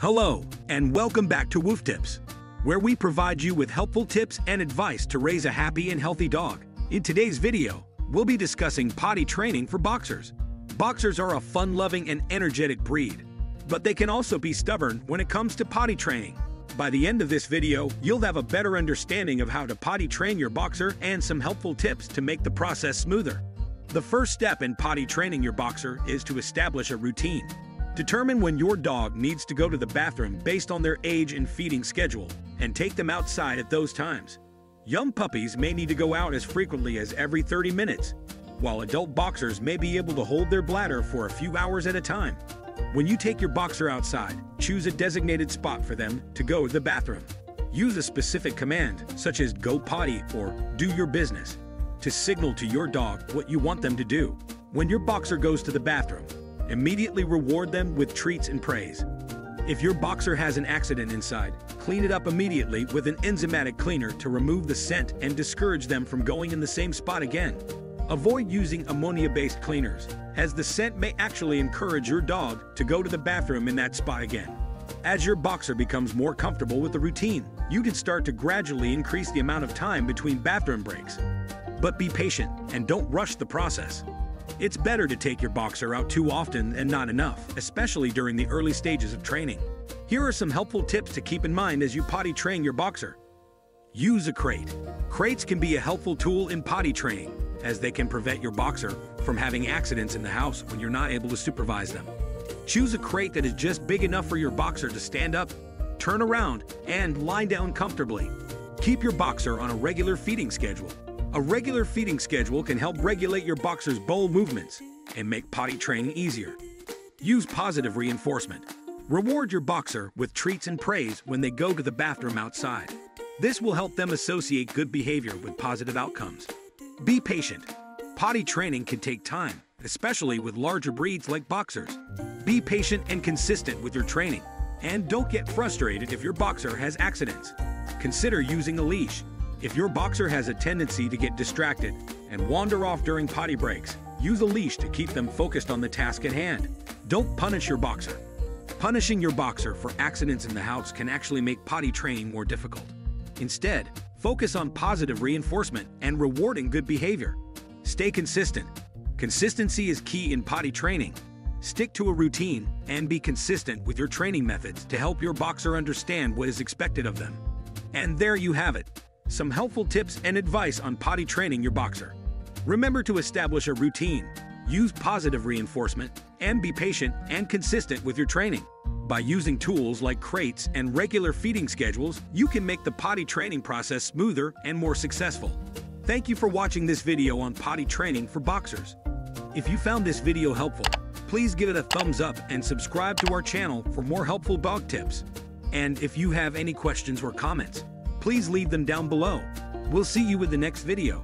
Hello, and welcome back to Woof Tips, where we provide you with helpful tips and advice to raise a happy and healthy dog. In today's video, we'll be discussing potty training for boxers. Boxers are a fun-loving and energetic breed, but they can also be stubborn when it comes to potty training. By the end of this video, you'll have a better understanding of how to potty train your boxer and some helpful tips to make the process smoother. The first step in potty training your boxer is to establish a routine. Determine when your dog needs to go to the bathroom based on their age and feeding schedule, and take them outside at those times. Young puppies may need to go out as frequently as every 30 minutes, while adult boxers may be able to hold their bladder for a few hours at a time. When you take your boxer outside, choose a designated spot for them to go to the bathroom. Use a specific command, such as go potty or do your business, to signal to your dog what you want them to do. When your boxer goes to the bathroom, immediately reward them with treats and praise. If your boxer has an accident inside, clean it up immediately with an enzymatic cleaner to remove the scent and discourage them from going in the same spot again. Avoid using ammonia-based cleaners, as the scent may actually encourage your dog to go to the bathroom in that spot again. As your boxer becomes more comfortable with the routine, you can start to gradually increase the amount of time between bathroom breaks. But be patient and don't rush the process. It's better to take your boxer out too often and not enough, especially during the early stages of training. Here are some helpful tips to keep in mind as you potty train your boxer. Use a crate. Crates can be a helpful tool in potty training, as they can prevent your boxer from having accidents in the house when you're not able to supervise them. Choose a crate that is just big enough for your boxer to stand up, turn around, and lie down comfortably. Keep your boxer on a regular feeding schedule. A regular feeding schedule can help regulate your boxer's bowel movements and make potty training easier. Use positive reinforcement. Reward your boxer with treats and praise when they go to the bathroom outside. This will help them associate good behavior with positive outcomes. Be patient. Potty training can take time, especially with larger breeds like boxers. Be patient and consistent with your training, and don't get frustrated if your boxer has accidents. Consider using a leash. If your boxer has a tendency to get distracted and wander off during potty breaks, use a leash to keep them focused on the task at hand. Don't punish your boxer. Punishing your boxer for accidents in the house can actually make potty training more difficult. Instead, focus on positive reinforcement and rewarding good behavior. Stay consistent. Consistency is key in potty training. Stick to a routine and be consistent with your training methods to help your boxer understand what is expected of them. And there you have it some helpful tips and advice on potty training your boxer. Remember to establish a routine, use positive reinforcement, and be patient and consistent with your training. By using tools like crates and regular feeding schedules, you can make the potty training process smoother and more successful. Thank you for watching this video on potty training for boxers. If you found this video helpful, please give it a thumbs up and subscribe to our channel for more helpful dog tips. And if you have any questions or comments, please leave them down below. We'll see you in the next video.